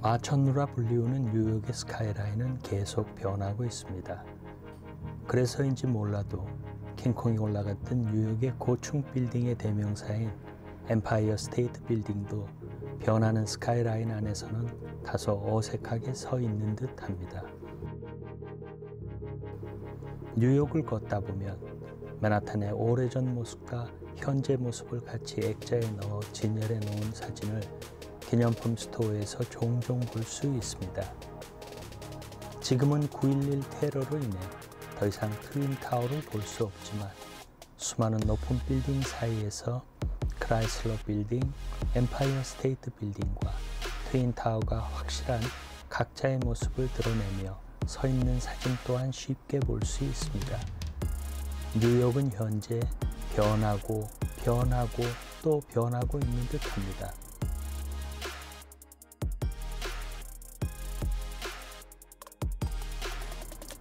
마천루라 불리우는 뉴욕의 스카이라인은 계속 변하고 있습니다. 그래서인지 몰라도 킹콩이 올라갔던 뉴욕의 고층 빌딩의 대명사인 엠파이어 스테이트 빌딩도 변하는 스카이라인 안에서는 다소 어색하게 서 있는 듯 합니다. 뉴욕을 걷다 보면 맨하탄의 오래전 모습과 현재 모습을 같이 액자에 넣어 진열해 놓은 사진을 기념품 store에서 종종 볼 수 있습니다. 지금은 9.11 테러로 인해 더 이상 트윈타워를 볼 수 없지만 수많은 높은 빌딩 사이에서 크라이슬러 빌딩, 엠파이어 스테이트 빌딩과 트윈 타워가 확실한 각자의 모습을 드러내며 서 있는 사진 또한 쉽게 볼 수 있습니다. 뉴욕은 현재 변하고 변하고 또 변하고 있는 듯 합니다.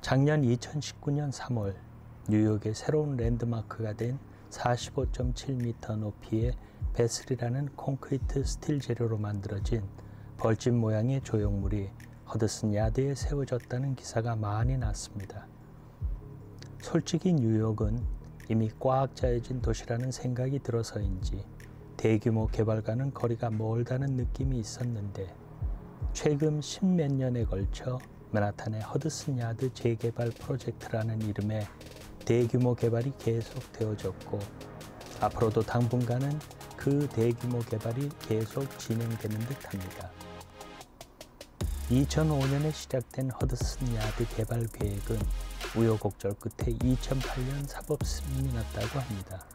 작년 2019년 3월 뉴욕의 새로운 랜드마크가 된 45.7m 높이의 베슬이라는 콘크리트 스틸 재료로 만들어진 벌집 모양의 조형물이 허드슨 야드에 세워졌다는 기사가 많이 났습니다. 솔직히 뉴욕은 이미 꽉 짜여진 도시라는 생각이 들어서인지 대규모 개발과는 거리가 멀다는 느낌이 있었는데 최근 십몇 년에 걸쳐 맨하탄의 허드슨 야드 재개발 프로젝트라는 이름의 대규모 개발이 계속되어졌고 앞으로도 당분간은 그 대규모 개발이 계속 진행되는 듯 합니다. 2005년에 시작된 허드슨 야드 개발 계획은 우여곡절 끝에 2008년 사법 승인이 났다고 합니다.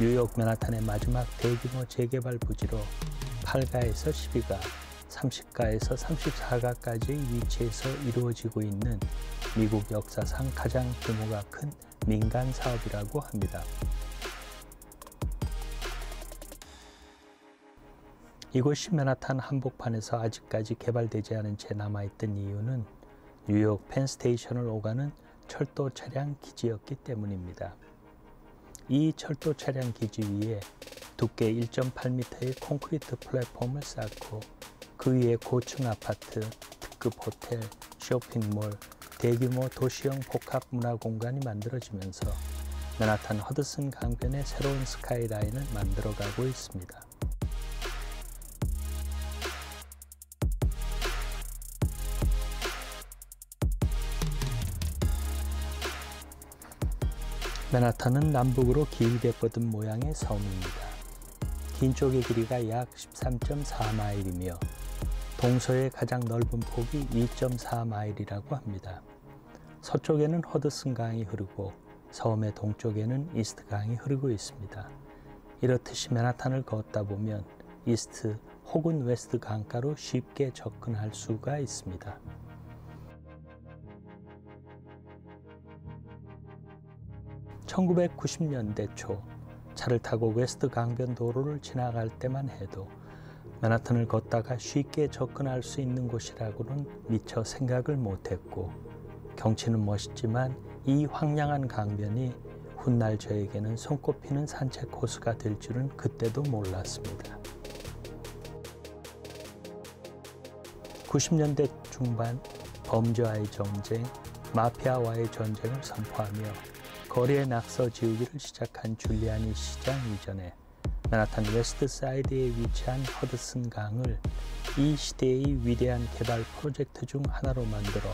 뉴욕 맨하탄의 마지막 대규모 재개발 부지로 8가에서 12가 30가에서 34가까지의 위치에서 이루어지고 있는 미국 역사상 가장 규모가 큰 민간 사업이라고 합니다. 이곳이 맨하탄 한복판에서 아직까지 개발되지 않은 채 남아있던 이유는 뉴욕 펜스테이션을 오가는 철도 차량 기지였기 때문입니다. 이 철도 차량 기지 위에 두께 1.8m의 콘크리트 플랫폼을 쌓고 그 위에 고층 아파트, 특급 호텔, 쇼핑몰, 대규모 도시형 복합 문화 공간이 만들어지면서 맨하탄 허드슨 강변의 새로운 스카이라인을 만들어가고 있습니다. 맨하탄은 남북으로 길게 뻗은 모양의 섬입니다. 긴 쪽의 길이가 약 13.4마일이며 동서의 가장 넓은 폭이 2.4마일이라고 합니다. 서쪽에는 허드슨 강이 흐르고 섬의 동쪽에는 이스트 강이 흐르고 있습니다. 이렇듯이 맨하탄을 걷다 보면 East 혹은 West 강가로 쉽게 접근할 수가 있습니다. (1990년대) 초 차를 타고 West 강변 도로를 지나갈 때만 해도 맨하탄을 걷다가 쉽게 접근할 수 있는 곳이라고는 미처 생각을 못했고 경치는 멋있지만 이 황량한 강변이 훗날 저에게는 손꼽히는 산책 코스가 될 줄은 그때도 몰랐습니다. 90년대 중반 범죄와의 전쟁, 마피아와의 전쟁을 선포하며 거리에 낙서 지우기를 시작한 줄리아니 시장 이전에 맨하탄 웨스트 사이드에 위치한 허드슨 강을 이 시대의 위대한 개발 프로젝트 중 하나로 만들어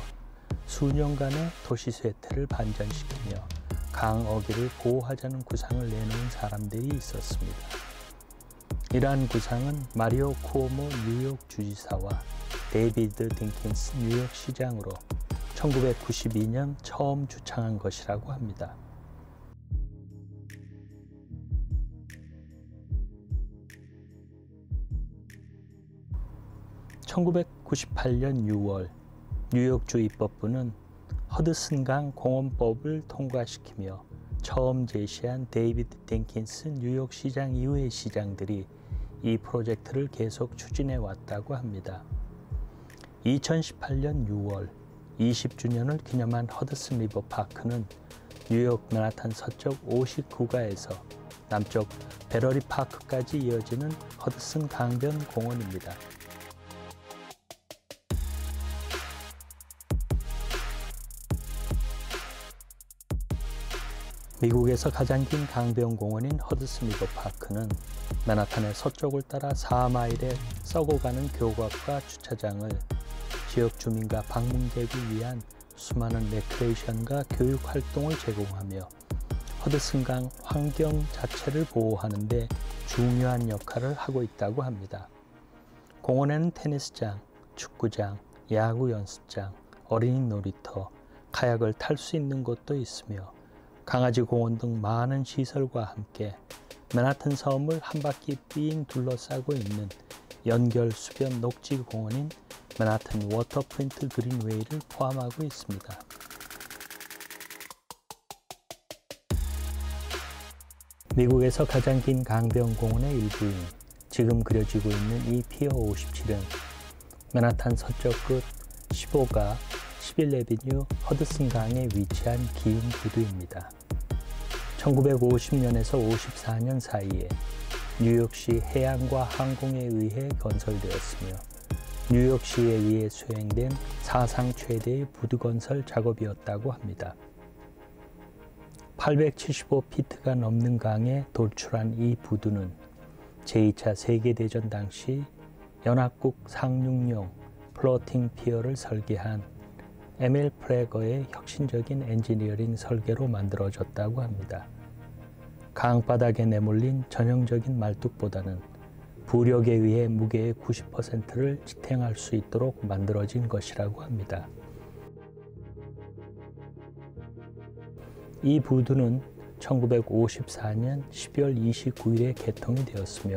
수년간의 도시 쇠퇴를 반전시키며 강 어귀를 보호하자는 구상을 내놓은 사람들이 있었습니다. 이러한 구상은 마리오 쿠오모 뉴욕 주지사와 데이비드 딩킨스 뉴욕 시장으로 1992년 처음 주창한 것이라고 합니다. 1998년 6월 뉴욕주 입법부는 허드슨강 공원법을 통과시키며 처음 제시한 데이비드 딩킨스 뉴욕시장 이후의 시장들이 이 프로젝트를 계속 추진해 왔다고 합니다. 2018년 6월 20주년을 기념한 허드슨 리버 파크는 뉴욕 맨하탄 서쪽 59가에서 남쪽 배터리 파크까지 이어지는 허드슨 강변 공원입니다. 미국에서 가장 긴 강변 공원인 리버 파크는 맨하탄의 서쪽을 따라 4마일의 썩어가는 교각과 주차장을 지역 주민과 방문객을 위한 수많은 레크레이션과 교육 활동을 제공하며 허드슨강 환경 자체를 보호하는 데 중요한 역할을 하고 있다고 합니다. 공원에는 테니스장, 축구장, 야구 연습장, 어린이 놀이터, 카약을 탈 수 있는 곳도 있으며 강아지 공원 등 많은 시설과 함께 맨하튼 섬을 한 바퀴 삥 둘러싸고 있는 연결 수변 녹지 공원인 맨하튼 워터프론트 그린웨이를 포함하고 있습니다. 미국에서 가장 긴 강변 공원의 일부인 지금 그려지고 있는 이 피어 57은 맨하탄 서쪽 끝 15가 11레비뉴 허드슨 강에 위치한 긴 구두입니다. 1950년에서 54년 사이에 뉴욕시 해양과 항공에 의해 건설되었으며 뉴욕시에 의해 수행된 사상 최대의 부두 건설 작업이었다고 합니다. 875피트가 넘는 강에 돌출한 이 부두는 제2차 세계대전 당시 연합국 상륙용 floating pier를 설계한 에밀 프레거의 혁신적인 엔지니어링 설계로 만들어졌다고 합니다. 강바닥에 내몰린 전형적인 말뚝보다는 부력에 의해 무게의 90%를 지탱할 수 있도록 만들어진 것이라고 합니다. 이 부두는 1954년 12월 29일에 개통이 되었으며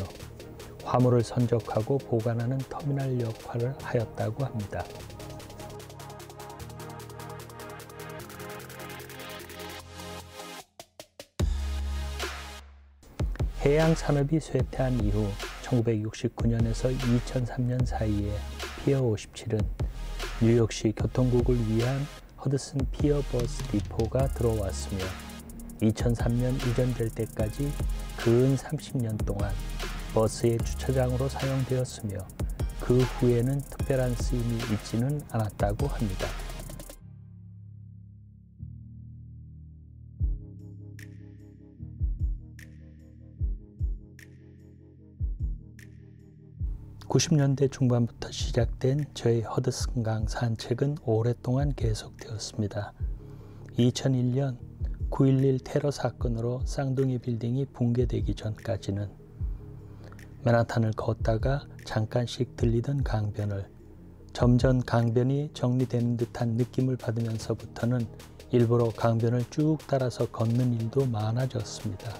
화물을 선적하고 보관하는 터미널 역할을 하였다고 합니다. 해양 산업이 쇠퇴한 이후 1969년에서 2003년 사이에 피어 57은 뉴욕시 교통국을 위한 허드슨 피어 버스 디포가 들어왔으며 2003년 이전될 때까지 근 30년 동안 버스의 주차장으로 사용되었으며 그 후에는 특별한 쓰임이 있지는 않았다고 합니다. 90년대 중반부터 시작된 저의 허드슨강 산책은 오랫동안 계속되었습니다. 2001년 9.11 테러 사건으로 쌍둥이 빌딩이 붕괴되기 전까지는 맨하탄을 걷다가 잠깐씩 들리던 강변을 점점 강변이 정리되는 듯한 느낌을 받으면서부터는 일부러 강변을 쭉 따라서 걷는 일도 많아졌습니다.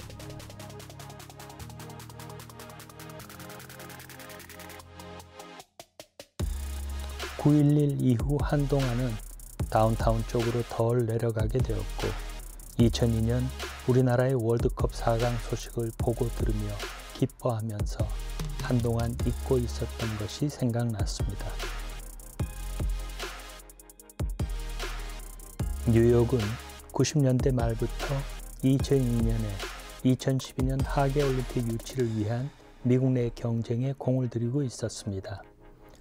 9.11 이후 한동안은 다운타운 쪽으로 덜 내려가게 되었고 2002년 우리나라의 월드컵 4강 소식을 보고 들으며 기뻐하면서 한동안 잊고 있었던 것이 생각났습니다. 뉴욕은 90년대 말부터 2002년에 2012년 하계올림픽 유치를 위한 미국 내 경쟁에 공을 들이고 있었습니다.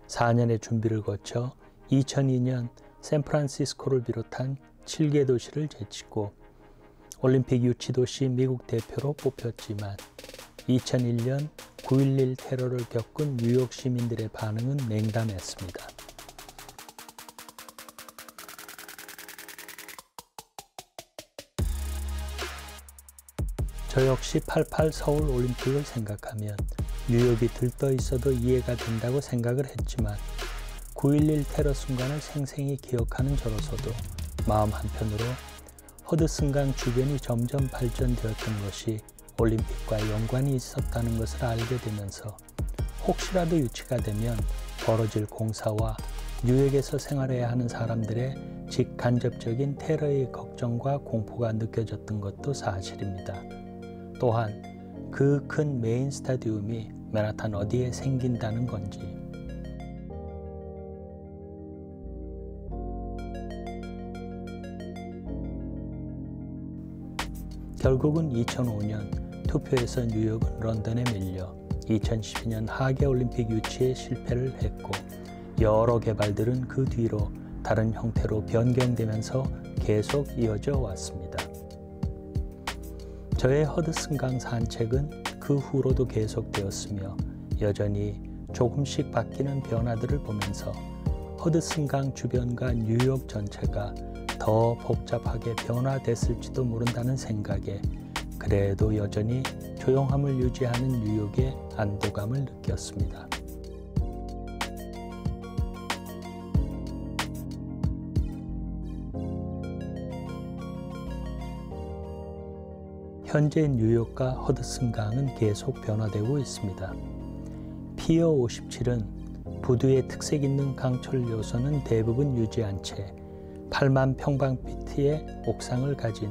4년의 준비를 거쳐 2002년 샌프란시스코를 비롯한 7개 도시를 제치고 올림픽 유치 도시 미국 대표로 뽑혔지만 2001년 9.11 테러를 겪은 뉴욕 시민들의 반응은 냉담했습니다. 저 역시 88 서울 올림픽을 생각하면 뉴욕이 들떠 있어도 이해가 된다고 생각을 했지만 9.11 테러 순간을 생생히 기억하는 저로서도 마음 한편으로 허드슨강 주변이 점점 발전되었던 것이 올림픽과 연관이 있었다는 것을 알게 되면서 혹시라도 유치가 되면 벌어질 공사와 뉴욕에서 생활해야 하는 사람들의 직간접적인 테러의 걱정과 공포가 느껴졌던 것도 사실입니다. 또한 그 큰 메인 스타디움이 메라탄 어디에 생긴다는 건지 결국은 2005년 투표에서 뉴욕은 런던에 밀려 2012년 하계올림픽 유치에 실패를 했고 여러 개발들은 그 뒤로 다른 형태로 변경되면서 계속 이어져 왔습니다. 저의 허드슨 강 산책은 그 후로도 계속되었으며 여전히 조금씩 바뀌는 변화들을 보면서 허드슨강 주변과 뉴욕 전체가 더 복잡하게 변화됐을지도 모른다는 생각에 그래도 여전히 조용함을 유지하는 뉴욕의 안도감을 느꼈습니다. 현재 뉴욕과 허드슨강은 계속 변화되고 있습니다. 피어 57은 부두의 특색 있는 강철 요소는 대부분 유지한 채 8만 평방피트의 옥상을 가진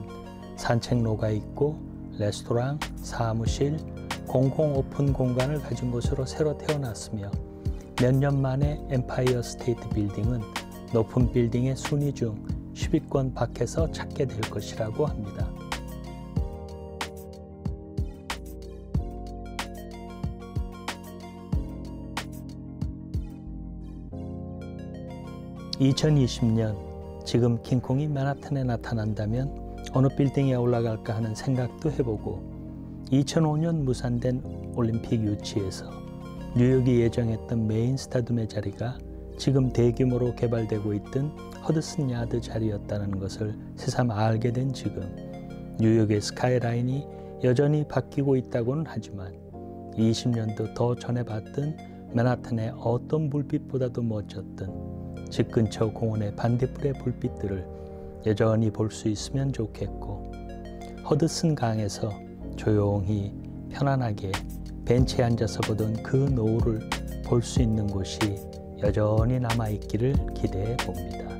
산책로가 있고 레스토랑, 사무실, 공공 오픈 공간을 가진 곳으로 새로 태어났으며 몇 년 만에 엠파이어 스테이트 빌딩은 높은 빌딩의 순위 중 10위권 밖에서 찾게 될 것이라고 합니다. 2020년 지금 킹콩이 맨하탄에 나타난다면 어느 빌딩에 올라갈까 하는 생각도 해보고 2005년 무산된 올림픽 유치에서 뉴욕이 예정했던 메인 스타둠의 자리가 지금 대규모로 개발되고 있던 허드슨 야드 자리였다는 것을 새삼 알게 된 지금 뉴욕의 스카이라인이 여전히 바뀌고 있다고는 하지만 20년도 더 전에 봤던 맨하탄의 어떤 불빛보다도 멋졌던 집 근처 공원의 반대불의 불빛들을 여전히 볼 수 있으면 좋겠고 허드슨 강에서 조용히 편안하게 벤치에 앉아서 보던 그 노을을 볼 수 있는 곳이 여전히 남아 있기를 기대해 봅니다.